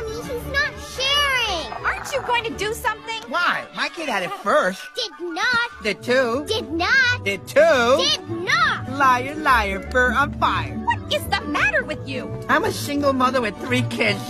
Mommy, he's not sharing. Aren't you going to do something? Why? My kid had it first. Did not. Did too. Did not. Did too. Did not. Liar, liar, fur on fire. What is the matter with you? I'm a single mother with three kids.